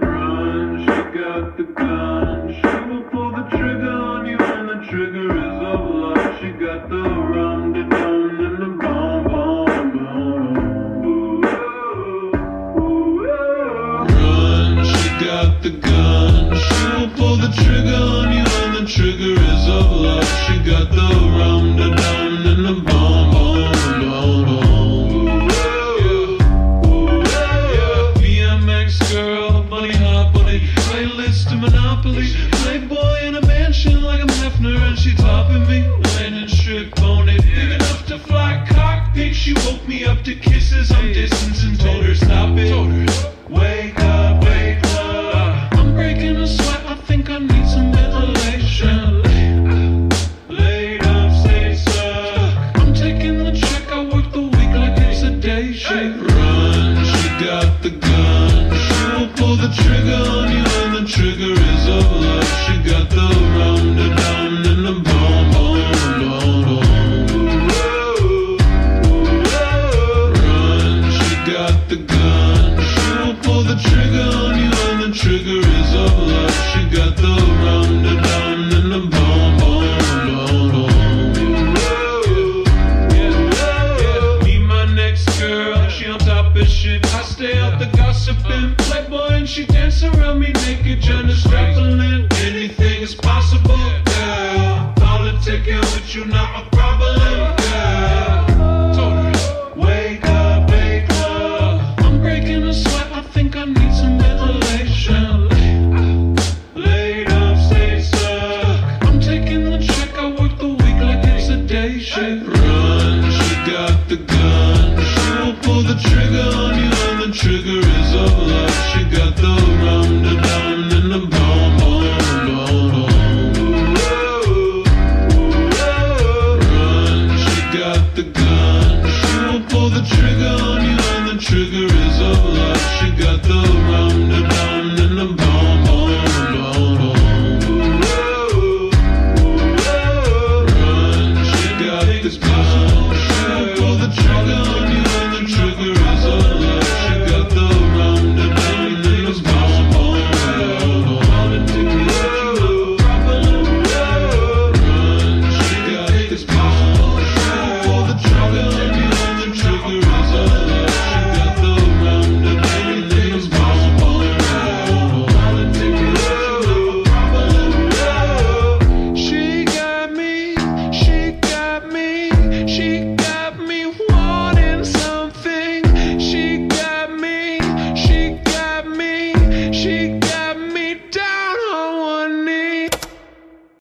Run, she got the gun. She will pull the trigger on you, and the trigger is of love. She got the rum, the dum, and the bomb, bomb, bomb. Ooh. Run, she got the gun. She will pull the trigger on you, and the trigger is of love. She got the rum, Monopoly. Playboy in a mansion like I'm Hefner, and she topping me. Landing strip on big enough to fly cockpit. She woke me up to kisses. I'm distancing, told her stop it. Wake up, wake up. I'm breaking a sweat. I think I need some ventilation. Laid up, stay stuck. I'm taking the check. I work the week like it's a day shift. Run, she got the gun. She will pull the trigger on you, and the trigger is of love. She dance around me naked, trying to strapping stuck. I'm breaking a sweat. I think I need some ventilation. Later. I'm taking the check. I work the week like it's a day shift. Run, she got the gun. She will pull the trigger on you, and the trigger